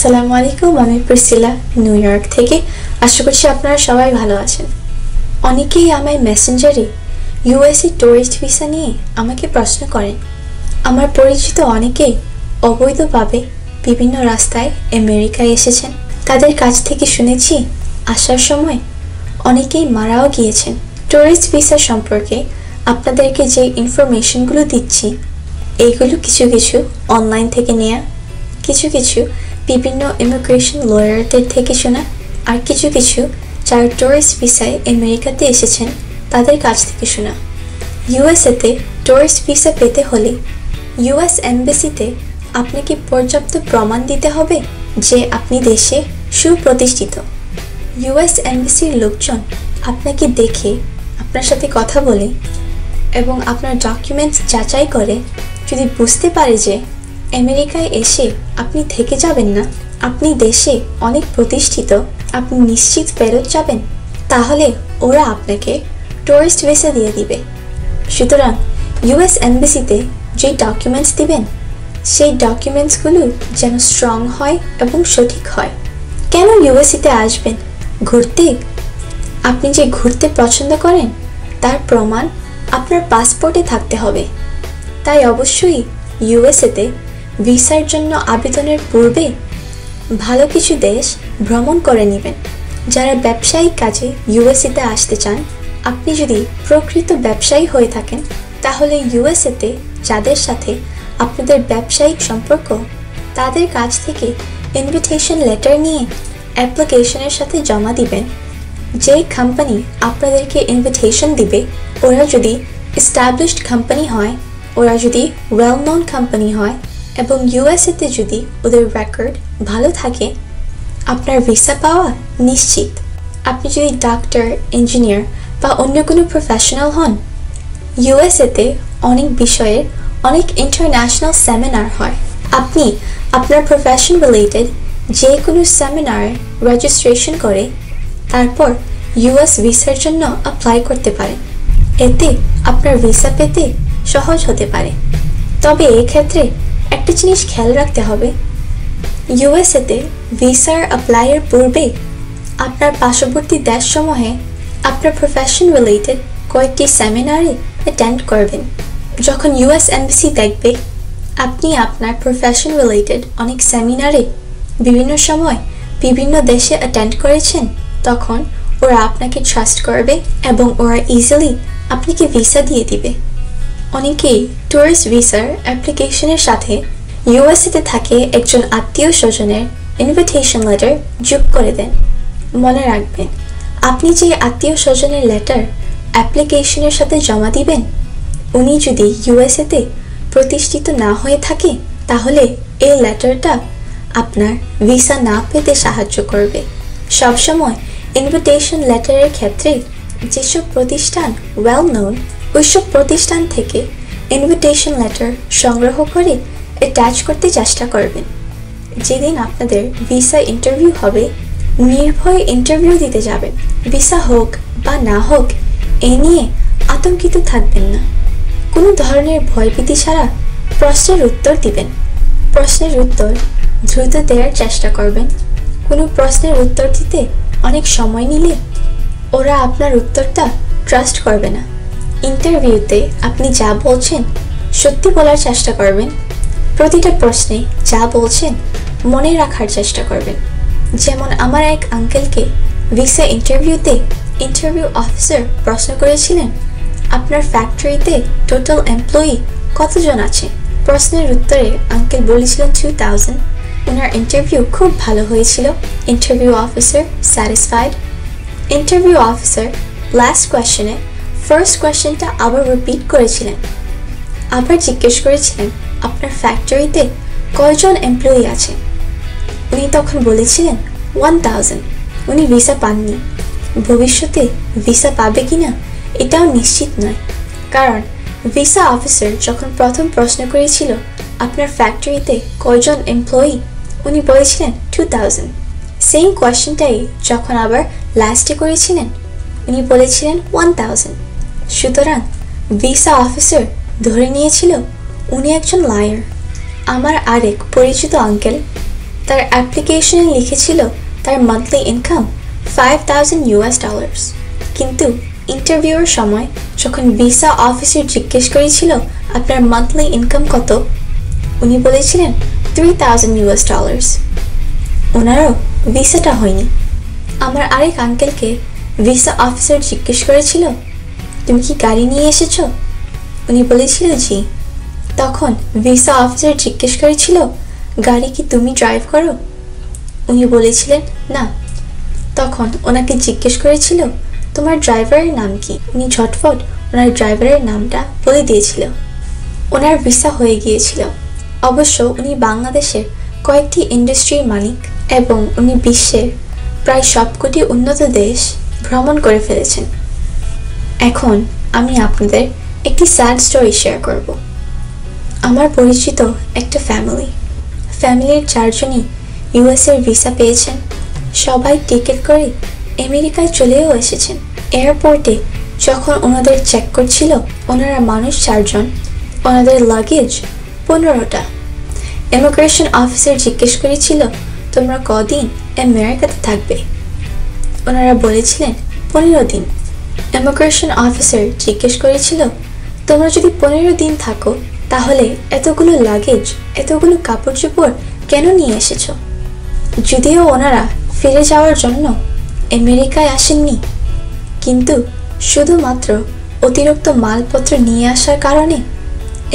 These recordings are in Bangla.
আসসালামু আলাইকুম, আমি প্রিসিলা নিউ ইয়র্ক থেকে। আশা করছি আপনারা সবাই ভালো আছেন। অনেকেই আমায় মেসেঞ্জারে ইউএসএ টুরিস্ট ভিসা নিয়ে আমাকে প্রশ্ন করেন। আমার পরিচিত অনেকেই অবৈধভাবে বিভিন্ন রাস্তায় আমেরিকায় এসেছেন। তাদের কাছ থেকে শুনেছি, আসার সময় অনেকেই মারাও গিয়েছেন। টুরিস্ট ভিসা সম্পর্কে আপনাদেরকে যে ইনফরমেশনগুলো দিচ্ছি, এইগুলো কিছু কিছু অনলাইন থেকে নেওয়া কিছু কিছু বিভিন্ন ইমিগ্রেশন লয়ারদের থেকে শোনা আর কিছু কিছু যারা টুরিস্ট ভিসায় আমেরিকাতে এসেছেন, তাদের কাছ থেকে শোনা। ইউএসএতে টুরিস্ট ভিসা পেতে হলে ইউএস এমবেসিতে আপনাকে পর্যাপ্ত প্রমাণ দিতে হবে যে আপনি দেশে সুপ্রতিষ্ঠিত। ইউএস এমবেসির লোকজন আপনাকে দেখে আপনার সাথে কথা বলে এবং আপনার ডকুমেন্টস যাচাই করে যদি বুঝতে পারে যে আমেরিকায় এসে আপনি থেকে যাবেন না। আপনি দেশে অনেক প্রতিষ্ঠিত। আপনি নিশ্চিত ফেরত যাবেন। তাহলে ওরা আপনাকে টুরিস্ট ভিসা দিয়ে দিবে। সুতরাং ইউএস এমবেসিতে যে ডকুমেন্টস দিবেন, সেই ডকুমেন্টসগুলো যেন স্ট্রং হয় এবং সঠিক হয়। কেন ইউএসিতে আসবেন? ঘুরতে? আপনি যে ঘুরতে পছন্দ করেন, তার প্রমাণ আপনার পাসপোর্টে থাকতে হবে। তাই অবশ্যই ইউএসএতে ভিসার জন্য আবেদনের পূর্বে ভালো কিছু দেশ ভ্রমণ করে নেবেন। যারা ব্যবসায়িক কাজে ইউএসএতে আসতে চান, আপনি যদি প্রকৃত ব্যবসায়ী হয়ে থাকেন, তাহলে ইউএসএতে যাদের সাথে আপনাদের ব্যবসায়িক সম্পর্ক, তাদের কাছ থেকে ইনভিটেশন লেটার নিয়ে অ্যাপ্লিকেশনের সাথে জমা দিবেন। যে কোম্পানি আপনাদেরকে ইনভিটেশন দিবে, ওরা যদি এস্টাবলিশড কোম্পানি হয়, ওরা যদি ওয়েল নোন কোম্পানি হয় এবং ইউএসএতে যদি ওদের রেকর্ড ভালো থাকে, আপনার ভিসা পাওয়া নিশ্চিত। আপনি যদি ডাক্তার ইঞ্জিনিয়ার বা অন্য কোনো প্রফেশনাল হন ইউএসএতে অনেক বিষয়ের অনেক ইন্টারন্যাশনাল সেমিনার হয়। আপনি আপনার প্রফেশন রিলেটেড যে কোনো সেমিনারে রেজিস্ট্রেশন করে তারপর ইউএস ভিসার জন্য অ্যাপ্লাই করতে পারেন। এতে আপনার ভিসা পেতে সহজ হতে পারে। তবে এক্ষেত্রে একটা জিনিস খেয়াল রাখতে হবে। ইউএসএতে ভিসার অ্যাপ্লাইয়ের পূর্বে আপনার পার্শ্ববর্তী দেশসমূহে আপনার প্রফেশন রিলেটেড কয়েকটি সেমিনারে অ্যাটেন্ড করবেন। যখন ইউএস এমবিসি দেখবে, আপনি আপনার প্রফেশন রিলেটেড অনেক সেমিনারে বিভিন্ন সময় বিভিন্ন দেশে অ্যাটেন্ড করেছেন, তখন ওরা আপনাকে ট্রাস্ট করবে এবং ওরা ইজিলি আপনাকে ভিসা দিয়ে দিবে। অনেকেই ট্যুরিস্ট ভিসার অ্যাপ্লিকেশনের সাথে ইউএসএতে থাকে একজন আত্মীয় স্বজনের ইনভিটেশন লেটার যোগ করে দেন। মনে রাখবেন, আপনি যে আত্মীয় স্বজনের লেটার অ্যাপ্লিকেশনের সাথে জমা দিবেন, উনি যদি ইউএসএতে প্রতিষ্ঠিত না হয়ে থাকে, তাহলে এই লেটারটা আপনার ভিসা না পেতে সাহায্য করবে। সবসময় ইনভিটেশন লেটারের ক্ষেত্রে যেসব প্রতিষ্ঠান ওয়েল নোন ওইসব প্রতিষ্ঠান থেকে ইনভিটেশন লেটার সংগ্রহ করে অ্যাটাচ করতে চেষ্টা করবেন। যেদিন আপনাদের ভিসা ইন্টারভিউ হবে, নির্ভয়ে ইন্টারভিউ দিতে যাবেন। ভিসা হোক বা না হোক, এ নিয়ে আতঙ্কিত থাকবেন না। কোনো ধরনের ভয়ভীতি ছাড়া প্রশ্নের উত্তর দিবেন। প্রশ্নের উত্তর দ্রুত দেওয়ার চেষ্টা করবেন। কোনো প্রশ্নের উত্তর দিতে অনেক সময় নিলে ওরা আপনার উত্তরটা ট্রাস্ট করবে না। ইন্টারভিউতে আপনি যা বলছেন, সত্যি বলার চেষ্টা করবেন। প্রতিটা প্রশ্নে যা বলছেন, মনে রাখার চেষ্টা করবেন। যেমন আমার এক আঙ্কেলকে ভিসা ইন্টারভিউতে ইন্টারভিউ অফিসার প্রশ্ন করেছিলেন, আপনার ফ্যাক্টরিতে টোটাল এমপ্লয়ি কতজন আছে? প্রশ্নের উত্তরে আঙ্কেল বলেছিলেন টু থাউজেন্ড ওনার ইন্টারভিউ খুব ভালো হয়েছিল। Interview officer satisfied. Interview officer last কোয়েশ্চেনে first কোয়েশ্চেনটা আবার রিপিট করেছিলেন। আবার জিজ্ঞেস করেছিলেন, আপনার ফ্যাক্টরিতে কয়জন এমপ্লয়ি আছে? উনি তখন বলেছিলেন, ওয়ান থাউজেন্ড। উনি ভিসা পাননি। ভবিষ্যতে ভিসা পাবে কি না এটাও নিশ্চিত নয়। কারণ ভিসা অফিসার যখন প্রথম প্রশ্ন করেছিল, আপনার ফ্যাক্টরিতে কয়জন এমপ্লয়ি উনি বলেছিলেন টু থাউজেন্ড সেম কোয়েশ্চেনটাই যখন আবার লাস্টে করেছিলেন, উনি বলেছিলেন ওয়ান থাউজেন্ড সুতরাং ভিসা অফিসার ধরে নিয়েছিল, উনি একজন লায়ার আমার আরেক পরিচিত আঙ্কেল তার অ্যাপ্লিকেশনে লিখেছিল তার monthly income five thousand US dollars কিন্তু ইন্টারভিউর সময় যখন ভিসা অফিসার জিজ্ঞেস করেছিল, আপনার মান্থলি ইনকাম কত? উনি বলেছিলেন থ্রি থাউজেন্ড ইউএস ডলার্স ওনারও ভিসাটা হয়নি। আমার আরেক আঙ্কেলকে ভিসা অফিসার জিজ্ঞেস করেছিল তুমি কি গাড়ি নিয়ে এসেছ? উনি বলেছিল জি তখন ভিসা অফিসার জিজ্ঞেস করেছিল, গাড়ি কি তুমি ড্রাইভ করো? উনি বলেছিলেন, না। তখন ওনাকে জিজ্ঞেস করেছিল, তোমার ড্রাইভারের নাম কি? উনি ঝটফট ওনার ড্রাইভারের নামটা বলে দিয়েছিল। ওনার ভিসা হয়ে গিয়েছিল। অবশ্য উনি বাংলাদেশের কয়েকটি ইন্ডাস্ট্রির মালিক এবং উনি বিশ্বের প্রায় সবকটি উন্নত দেশ ভ্রমণ করে ফেলেছেন। এখন আমি আপনাদের একটি স্যাড স্টোরি শেয়ার করব। আমার পরিচিত একটা ফ্যামিলি ফ্যামিলির চারজনই ইউএসের ভিসা পেয়েছেন। সবাই টিকিট করে আমেরিকায় চলেও এসেছেন। এয়ারপোর্টে যখন ওনাদের চেক করছিল, ওনারা মানুষ চারজন, ওনাদের লাগেজ পনেরোটা। ইমিগ্রেশন অফিসার জিজ্ঞেস করেছিল, তোমরা কদিন আমেরিকাতে থাকবে? ওনারা বলেছিলেন, পনেরো দিন। ইমিগ্রেশন অফিসার জিজ্ঞেস করেছিল, তোমরা যদি পনেরো দিন থাকো, তাহলে এতগুলো লাগেজ এতগুলো কাপড় চোপড় কেন নিয়ে এসেছ? যদিও ওনারা ফিরে যাওয়ার জন্য আমেরিকায় আসেননি, কিন্তু শুধুমাত্র অতিরিক্ত মালপত্র নিয়ে আসার কারণে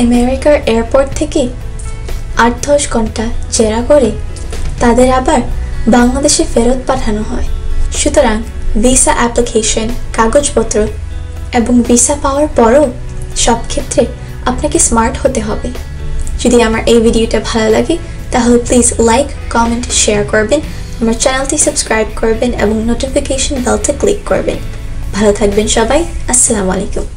আমেরিকার এয়ারপোর্ট থেকে আট দশ ঘণ্টা জেরা করে তাদের আবার বাংলাদেশে ফেরত পাঠানো হয়। সুতরাং ভিসা অ্যাপ্লিকেশন, কাগজপত্র এবং ভিসা পাওয়ার পরও সব ক্ষেত্রে আপনাকে স্মার্ট হতে হবে। যদি আমার এই ভিডিওটা ভালো লাগে, তাহলে প্লিজ লাইক কমেন্ট শেয়ার করবেন, আমার চ্যানেলটি সাবস্ক্রাইব করবেন এবং নোটিফিকেশন বেলতে ক্লিক করবেন। ভালো থাকবেন সবাই, আসসালামু আলাইকুম।